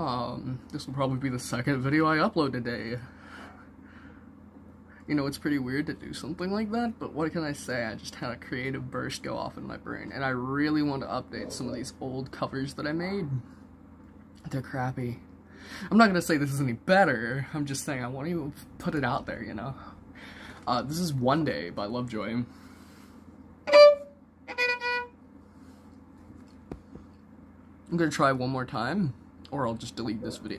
Um, this will probably be the second video I upload today. You know, it's pretty weird to do something like that, but what can I say? I just had a creative burst go off in my brain, and I really want to update some of these old covers that I made. They're crappy. I'm not gonna say this is any better, I'm just saying I want to put it out there, you know? Uh, this is One Day by Lovejoy. I'm gonna try one more time, or I'll just delete this video.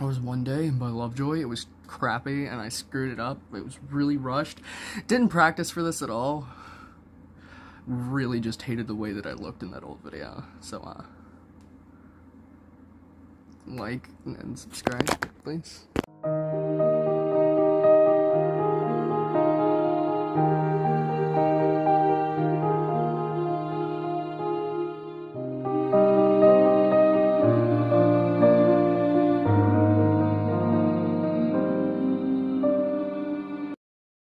It was one day by Lovejoy. It was crappy and I screwed it up. It was really rushed. Didn't practice for this at all. Really just hated the way that I looked in that old video. So, uh, like and subscribe, please.